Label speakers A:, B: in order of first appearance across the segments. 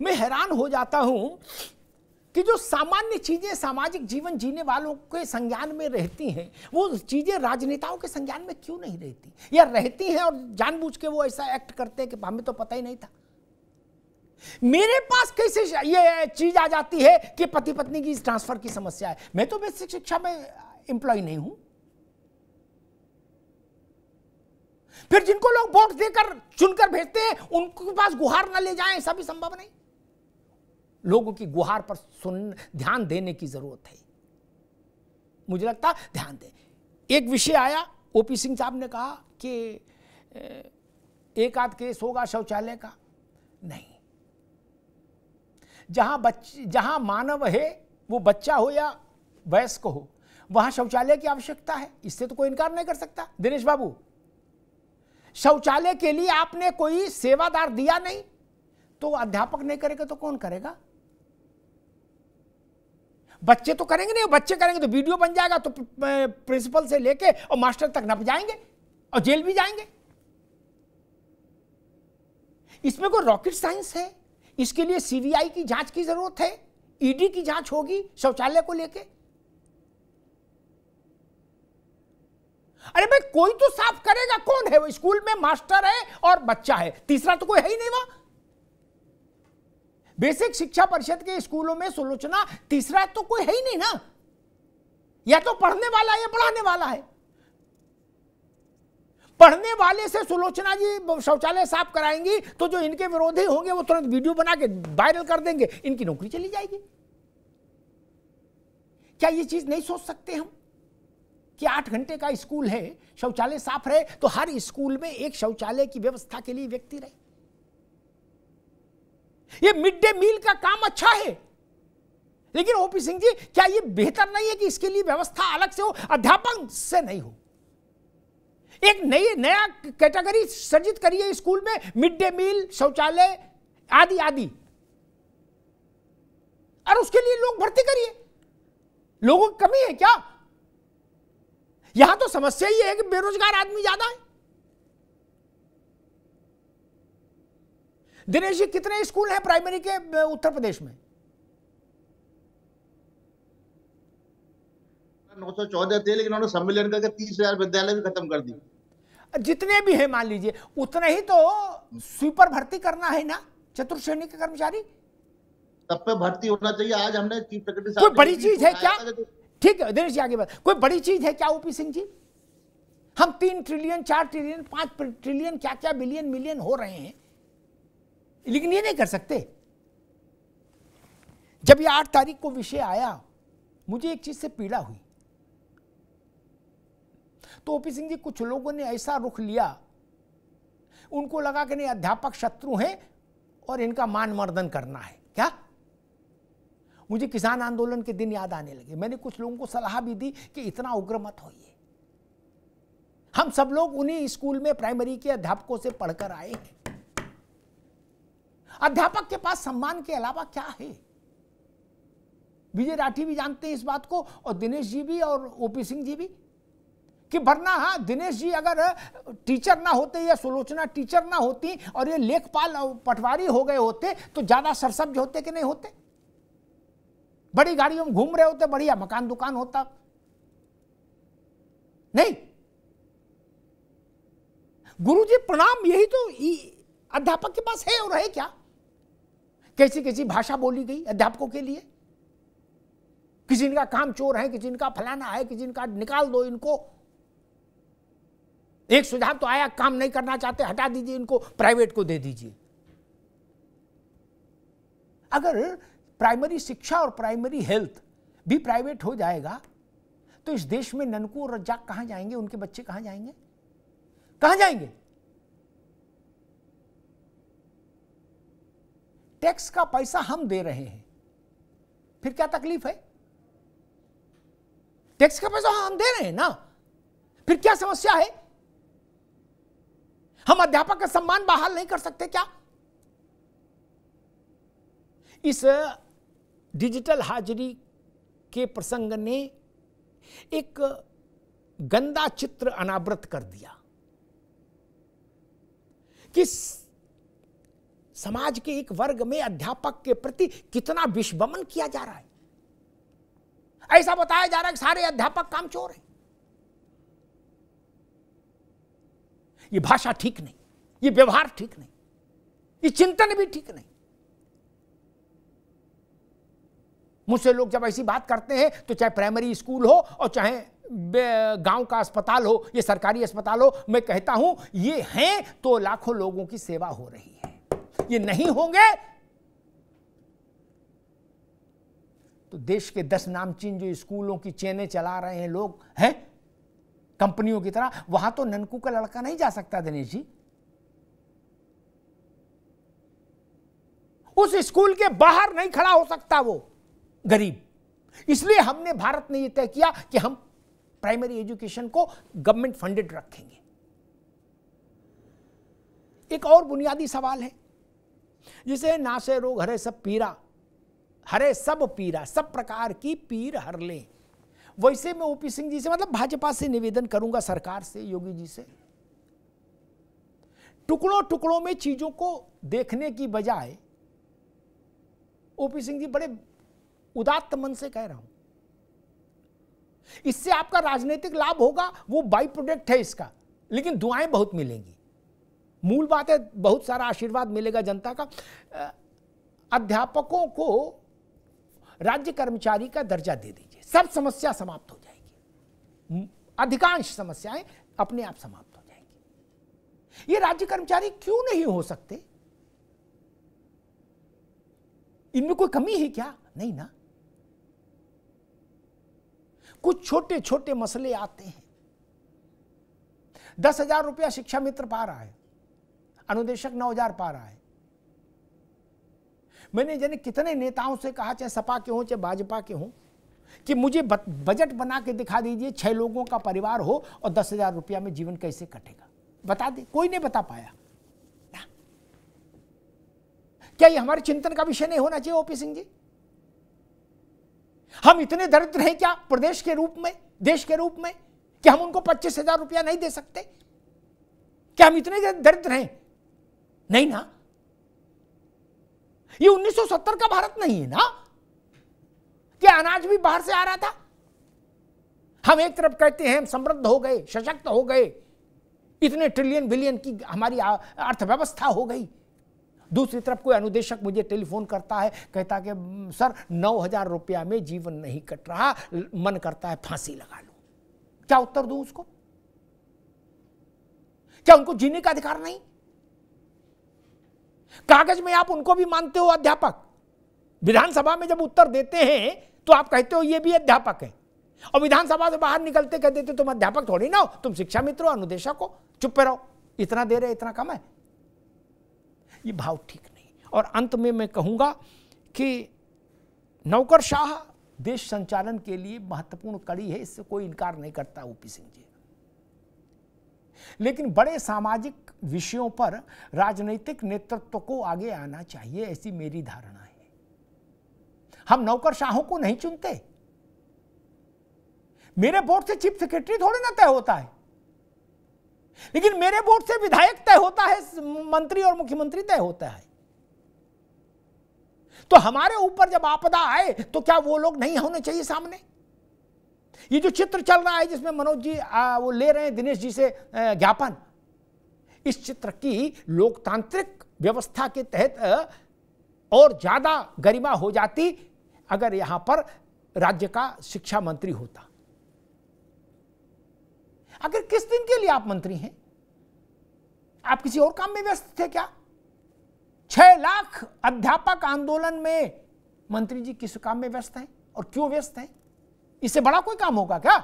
A: मैं हैरान हो जाता हूँ कि जो सामान्य चीज़ें सामाजिक जीवन जीने वालों के संज्ञान में रहती हैं, वो चीज़ें राजनेताओं के संज्ञान में क्यों नहीं रहती? या रहती हैं और जानबूझ के वो ऐसा एक्ट करते हैं कि हमें तो पता ही नहीं था? मेरे पास कैसे ये चीज़ आ जाती है कि पति पत्नी की ट्रांसफ़र की समस्या है? मैं तो बेसिक शिक्षा में एम्प्लॉय नहीं हूँ। फिर जिनको लोग वोट देकर, चुनकर भेजते हैं, उनके पास गुहार ना ले जाए, ऐसा भी संभव नहीं। लोगों की गुहार पर सुन, ध्यान देने की ज़रूरत है। मुझे लगता ध्यान दे। एक विषय आया, ओपी सिंह साहब ने कहा कि एक आध केस होगा शौचालय का। नहीं। जहाँ बच्चे जहाँ मानव है, वो बच्चा हो या वयस्क हो, वहाँ शौचालय की आवश्यकता है। इससे तो कोई इनकार नहीं कर सकता, दिनेश बाबू। शौचालय के लिए आपने कोई सेवादार दिया नहीं तो अध्यापक नहीं करेगा तो कौन करेगा? बच्चे तो करेंगे नहीं बच्चे करेंगे तो वीडियो बन जाएगा तो प्रिंसिपल से लेके और मास्टर तक नप जाएँगे, और जेल भी जाएँगे। इसमें कोई रॉकेट साइंस है? इसके लिए सीबीआई की जाँच की ज़रूरत है? ईडी की जाँच होगी शौचालय को लेके? अरे भाई, कोई तो साफ़ करेगा कौन है वो? स्कूल में मास्टर है और बच्चा है। तीसरा तो कोई है ही नहीं वहाँ। बेसिक शिक्षा परिषद के स्कूलों में सुलोचना तीसरा तो कोई है ही नहीं ना। या तो पढ़ने वाला है या पढ़ाने वाला है। पढ़ने वाले से सुलोचना जी, शौचालय साफ़ कराएँगी तो जो इनके विरोधी होंगे वो तुरंत वीडियो बना के वायरल कर देंगे, इनकी नौकरी चली जाएगी। क्या ये चीज़ नहीं सोच सकते हम? कि आठ घंटे का स्कूल है, शौचालय साफ़ रहे तो हर स्कूल में एक शौचालय की व्यवस्था के लिए व्यक्ति रहे। ये मिड डे मील का काम अच्छा है। लेकिन ओपी सिंह जी, क्या ये बेहतर नहीं है कि इसके लिए व्यवस्था अलग से हो? अध्यापन से नहीं हो। एक नई, नया कैटेगरी सर्जित करिए स्कूल में, मिड डे मील, शौचालय, आदि आदि। और उसके लिए लोग भर्ती करिए। लोगों की कमी है क्या? यहाँ तो समस्या ही है कि बेरोजगार आदमी ज़्यादा है। दिनेश जी कितने स्कूल हैं प्राइमरी के उत्तर प्रदेश में?
B: नौ सौ चौदह थे लेकिन उन्होंने सम्मेलन करके तीस हज़ार विद्यालय भी खत्म कर दिए।
A: जितने भी हैं मान लीजिए उतने ही तो स्वीपर भर्ती करना है ना चतुर्थ श्रेणी के कर्मचारी?
B: तब पे भर्ती होना चाहिए। आज हमने चीफ सेक्रेटरी
A: कोई बड़ी चीज़ है क्या? ठीक है दिनेश जी आगे बात कोई बड़ी चीज़ है क्या ओपी सिंह जी? हम तीन ट्रिलियन चार ट्रिलियन पाँच ट्रिलियन क्या क्या बिलियन मिलियन हो रहे हैं। लेकिन ये नहीं कर सकते। जब ये आठ तारीख को विषय आया, मुझे एक चीज़ से पीड़ा हुई। तो ओपी सिंह जी, कुछ लोगों ने ऐसा रुख लिया, उनको लगा कि नहीं, अध्यापक शत्रु हैं और इनका मान मर्दन करना है। क्या? मुझे किसान आंदोलन के दिन याद आने लगे। मैंने कुछ लोगों को सलाह भी दी कि इतना उग्र मत होइए। हम सब लोग उन्हीं स्कूल में प्राइमरी के अध्यापकों से पढ़कर आए हैं। अध्यापक के पास सम्मान के अलावा क्या है? विजय राठी भी जानते हैं इस बात को, और दिनेश जी भी, और ओपी सिंह जी भी, कि वरना हाँ दिनेश जी अगर टीचर ना होते या सुलोचना टीचर ना होती और ये लेखपाल पटवारी हो गए होते तो ज़्यादा सरसब्ज होते कि नहीं होते? बड़ी गाड़ियों में घूम रहे होते, बढ़िया मकान दुकान होता। नहीं। गुरुजी, प्रणाम, यही तो अध्यापक के पास है और है क्या? कैसी कैसी भाषा बोली गई अध्यापकों के लिए? किसी इनका काम चोर है, किसी इनका फलाना है, किसी इनका निकाल दो इनको। एक सुझाव तो आया, काम नहीं करना चाहते, हटा दीजिए इनको, प्राइवेट को दे दीजिए। अगर प्राइमरी शिक्षा और प्राइमरी हेल्थ भी प्राइवेट हो जाएगा तो इस देश में ननकू और रज्जाक कहाँ जाएँगे? उनके बच्चे कहाँ जाएँगे? कहाँ जाएँगे? टैक्स का पैसा हम दे रहे हैं। फिर क्या तकलीफ़ है? टैक्स का पैसा हम दे रहे हैं ना? फिर क्या समस्या है? हम अध्यापक का सम्मान बहाल नहीं कर सकते क्या? इस डिजिटल हाजिरी के प्रसंग ने एक गंदा चित्र अनावृत कर दिया। कि समाज के एक वर्ग में अध्यापक के प्रति कितना विश्वमन किया जा रहा है? ऐसा बताया जा रहा है कि सारे अध्यापक काम चोर हैं। ये भाषा ठीक नहीं, ये व्यवहार ठीक नहीं, ये चिंतन भी ठीक नहीं। मुझसे लोग जब ऐसी बात करते हैं तो चाहे प्राइमरी स्कूल हो और चाहे गाँव का अस्पताल हो, ये सरकारी अस्पताल हो, मैं कहता हूँ, ये हैं तो लाखों लोगों की सेवा हो रही है। ये नहीं होंगे। तो देश के दस नामचीन जो स्कूलों की चेनें चला रहे हैं लोग, हैं? कंपनियों की तरह। वहाँ तो ननकू का लड़का नहीं जा सकता, दिनेश जी। उस स्कूल के बाहर नहीं खड़ा हो सकता वो गरीब। इसलिए हमने भारत ने यह तय किया कि हम प्राइमरी एजुकेशन को गवर्नमेंट फंडेड रखेंगे। एक और बुनियादी सवाल है। जिसे नासे रोग हरे सब पीरा, हरे सब पीरा, सब प्रकार की पीर हर ले। वैसे मैं ओपी सिंह जी से मतलब भाजपा से निवेदन करूँगा सरकार से, योगी जी से। टुकड़ों टुकड़ों में चीज़ों को देखने की बजाय ओपी सिंह जी बड़े उदात्त मन से कह रहा हूँ। इससे आपका राजनीतिक लाभ होगा, वो बाई प्रोडक्ट है इसका, लेकिन दुआएँ बहुत मिलेंगी। मूल बात है, बहुत सारा आशीर्वाद मिलेगा जनता का। अध्यापकों को राज्य कर्मचारी का दर्जा दे दीजिए। सब समस्या समाप्त हो जाएगी। अधिकांश समस्याएँ अपने आप समाप्त हो जाएँगी। ये राज्य कर्मचारी क्यों नहीं हो सकते? इनमें कोई कमी है क्या? नहीं ना। कुछ छोटे छोटे मसले आते हैं। दस हज़ार रुपया शिक्षा मित्र पा रहा है। अनुदेशक नौ हज़ार पा रहा है। मैंने जाने कितने नेताओं से कहा, चाहे सपा के हों, चाहे भाजपा के हों, कि मुझे बजट बना के दिखा दीजिए, छह लोगों का परिवार हो और दस हज़ार रुपया में जीवन कैसे कटेगा। बता दे, कोई नहीं बता पाया। ना। क्या ये हमारे चिंतन का विषय नहीं होना चाहिए, ओपी सिंह जी? हम इतने दरिद्र हैं क्या प्रदेश के रूप में, देश के रूप में, कि हम उनको पच्चीस हज़ार रुपया नहीं दे सकते? क्या हम इतने दरिद्र हैं? नहीं ना? ये 1970 का भारत नहीं है ना? क्या अनाज भी बाहर से आ रहा था? हम एक तरफ़ कहते हैं हम समृद्ध हो गए, सशक्त हो गए। इतने ट्रिलियन बिलियन की हमारी अर्थव्यवस्था हो गई। दूसरी तरफ़ कोई अनुदेशक मुझे टेलीफोन करता है, कहता कि सर, नौ हज़ार रुपया में जीवन नहीं कट रहा मन करता है फांसी लगा लू। क्या उत्तर दूँ उसको? क्या उनको जीने का अधिकार नहीं? कागज़ में आप उनको भी मानते हो अध्यापक? विधानसभा में जब उत्तर देते हैं तो आप कहते हो ये भी अध्यापक है। और विधानसभा से बाहर निकलते कह देते तुम अध्यापक थोड़ी ना हो, तुम शिक्षा मित्र हो, अनुदेशक हो, चुप पे रहो, इतना दे रहे, इतना कम है। ये भाव ठीक नहीं। और अंत में मैं कहूँगा कि नौकरशाह देश संचालन के लिए महत्वपूर्ण कड़ी है, इससे कोई इनकार नहीं करता ओपी सिंह जी। लेकिन बड़े सामाजिक विषयों पर राजनीतिक नेतृत्व को आगे आना चाहिए, ऐसी मेरी धारणा है। हम नौकरशाहों को नहीं चुनते। मेरे बोर्ड से चीफ सेक्रेटरी थोड़े ना तय होता है। लेकिन मेरे बोर्ड से विधायक तय होता है, मंत्री और मुख्यमंत्री तय होता है। तो हमारे ऊपर जब आपदा आए तो क्या वो लोग नहीं होने चाहिए सामने? ये जो चित्र चल रहा है जिसमें मनोज जी आ, वो ले रहे हैं दिनेश जी से ज्ञापन। इस चित्र की लोकतांत्रिक व्यवस्था के तहत और ज़्यादा गरिमा हो जाती अगर यहाँ पर राज्य का शिक्षा मंत्री होता। अगर किस दिन के लिए आप मंत्री हैं? आप किसी और काम में व्यस्त थे क्या? छह लाख अध्यापक आंदोलन में मंत्री जी किस काम में व्यस्त हैं और क्यों व्यस्त हैं? इससे बड़ा कोई काम होगा क्या?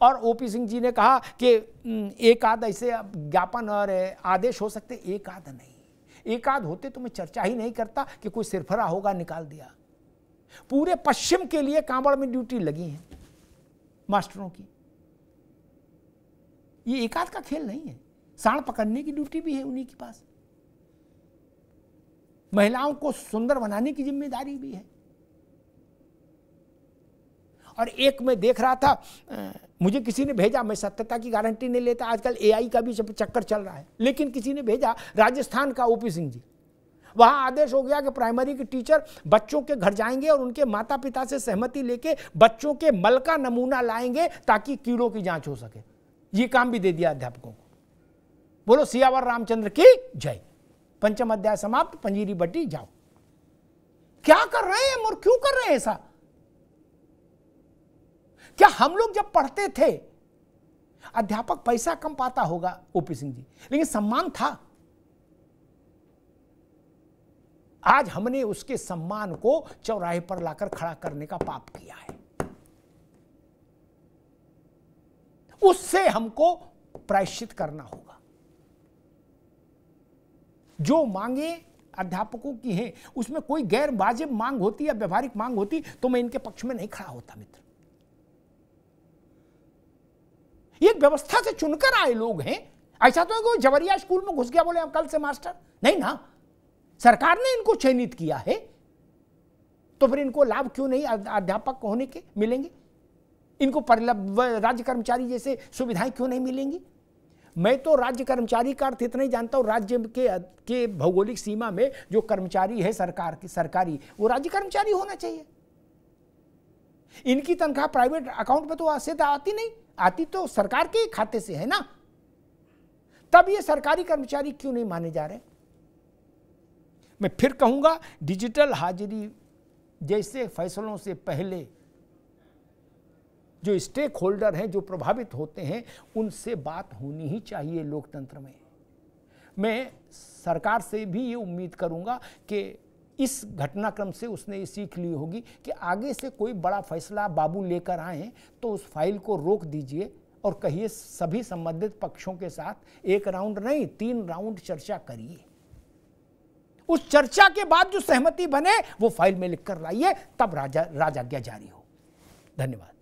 A: और ओपी सिंह जी ने कहा कि एक आध ऐसे ज्ञापन और आदेश हो सकते, एक आध नहीं। एक आध होते तो मैं चर्चा ही नहीं करता कि कोई सिरफरा होगा, निकाल दिया। पूरे पश्चिम के लिए कांवड़ में ड्यूटी लगी है, मास्टरों की। ये एक आध का खेल नहीं है। सांड पकड़ने की ड्यूटी भी है उन्हीं के पास। महिलाओं को सुंदर बनाने की ज़िम्मेदारी भी है। और एक मैं देख रहा था मुझे किसी ने भेजा, मैं सत्यता की गारंटी नहीं लेता, आजकल एआई का भी चक्कर चल रहा है। लेकिन किसी ने भेजा, राजस्थान का ओपी सिंह जी। वहाँ आदेश हो गया कि प्राइमरी के टीचर बच्चों के घर जाएँगे और उनके माता पिता से सहमति लेके बच्चों के मल का नमूना लाएँगे ताकि कीड़ों की जाँच हो सके। ये काम भी दे दिया अध्यापकों को। बोलो, सियावर रामचंद्र की जय। पंचम अध्याय समाप्त, पंजीरी बट्टी जाओ। क्या कर रहे हैं और क्यों कर रहे हैं ऐसा? क्या हम लोग जब पढ़ते थे, अध्यापक पैसा कम पाता होगा, ओपी सिंह जी। लेकिन सम्मान था। आज हमने उसके सम्मान को चौराहे पर लाकर खड़ा करने का पाप किया है। उससे हमको प्रायश्चित करना होगा। जो मांगे अध्यापकों की हैं, उसमें कोई गैर वाजिब मांग होती या व्यवहारिक मांग होती तो मैं इनके पक्ष में नहीं खड़ा होता, मित्र। ये व्यवस्था से चुनकर आए लोग हैं। ऐसा तो है जवरिया स्कूल में घुस गया, बोले कल से मास्टर। नहीं ना। सरकार ने इनको चयनित किया है। तो फिर इनको लाभ क्यों नहीं अध्यापक होने के मिलेंगे? इनको राज्य कर्मचारी जैसे सुविधाएँ क्यों नहीं मिलेंगी? मैं तो राज्य कर्मचारी का अर्थ इतना ही जानता हूँ, राज्य के के भौगोलिक सीमा में जो कर्मचारी है सरकार की, सरकारी, वो राज्य कर्मचारी होना चाहिए। इनकी तनख्वाह प्राइवेट अकाउंट में तो से आती नहीं। आती तो सरकार के खाते से है ना। तब ये सरकारी कर्मचारी क्यों नहीं माने जा रहे? मैं फिर कहूँगा, डिजिटल हाजिरी जैसे फैसलों से पहले जो स्टेक होल्डर हैं, जो प्रभावित होते हैं, उनसे बात होनी ही चाहिए लोकतंत्र में। मैं सरकार से भी ये उम्मीद करूँगा कि इस घटनाक्रम से उसने ये सीख ली होगी कि आगे से कोई बड़ा फैसला बाबू लेकर आए तो उस फ़ाइल को रोक दीजिए और कहिए, सभी संबंधित पक्षों के साथ एक राउंड नहीं, तीन राउंड चर्चा करिए। उस चर्चा के बाद जो सहमति बने, वो फ़ाइल में लिखकर लाइए, तब राजा, राजाज्ञा जारी हो। धन्यवाद।